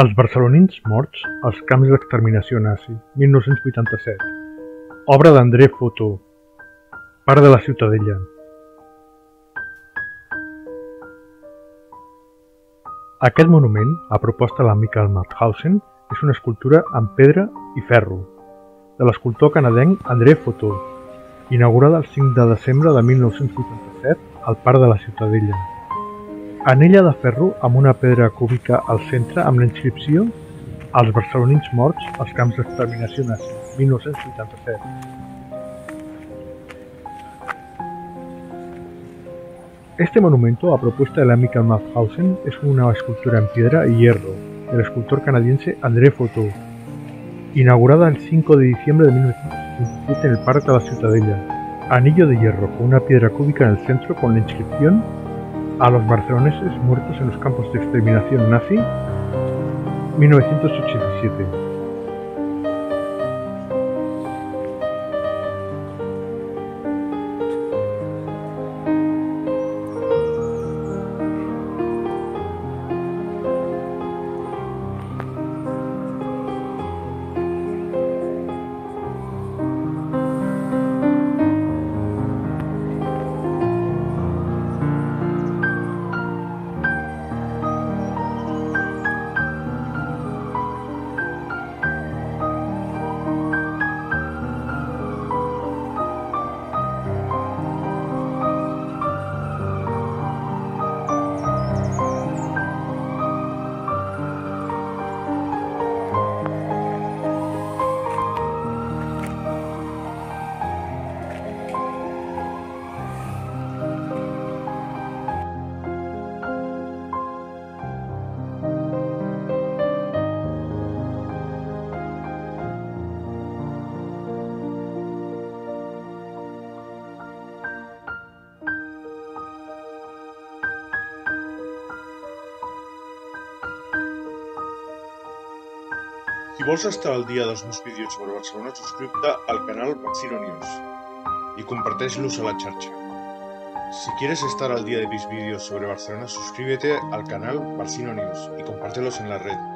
Els barcelonins morts als camps d'exterminació nazi, mil nou-cents vuitanta-set. Obra d'André Fotó. Part de la Ciutadella. Aquest monument, a proposta de la Michael Mauthausen, és una escultura en pedra i ferro, de l'escultor canadenc André Fotó, inaugurada el 5 de desembre de 1987 al Parc de la Ciutadella. Anella de ferro amb una pedra cúbica al centre amb la inscripció Els barcelonins morts als camps d'exterminació nazi, 1987. Este monumento, a propuesta de la Michael Mauthausen, es una escultura en piedra y hierro del escultor canadiense André Fotó, inaugurada el 5 de diciembre de 1957 en el Parque de la Ciutadella. Anillo de hierro con una piedra cúbica en el centro con la inscripción a los barceloneses muertos en los campos de exterminación nazi 1987. Si vols estar al dia dels meus vídeos sobre Barcelona, subscriu-te al canal Barcino News y comparteix-los a la xarxa. Si quieres estar al día de mis vídeos sobre Barcelona, suscríbete al canal Barcino News y compártelos en la red.